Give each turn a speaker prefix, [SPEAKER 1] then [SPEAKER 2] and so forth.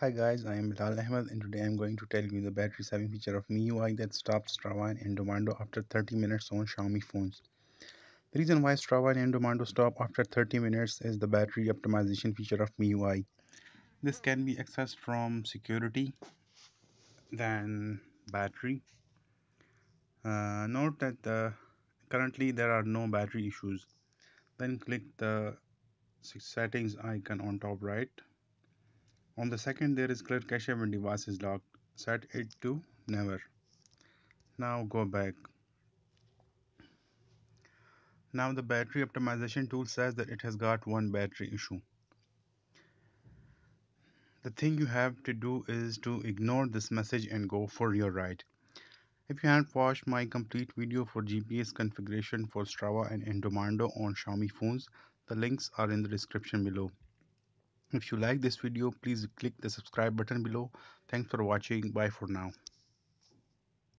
[SPEAKER 1] Hi guys, I am Bilal Ahmed and today I am going to tell you the battery saving feature of MIUI that stops Strava and Endomondo after 30 minutes on Xiaomi phones. The reason why Strava and Endomondo stop after 30 minutes is the battery optimization feature of MIUI. This can be accessed from security, then battery. Uh, note that uh, currently there are no battery issues. Then click the settings icon on top right on the second, there is clear cache when device is locked. Set it to never. Now go back. Now the battery optimization tool says that it has got one battery issue. The thing you have to do is to ignore this message and go for your ride. If you haven't watched my complete video for GPS configuration for Strava and Endomondo on Xiaomi phones, the links are in the description below. If you like this video, please click the subscribe button below. Thanks for watching. Bye for now.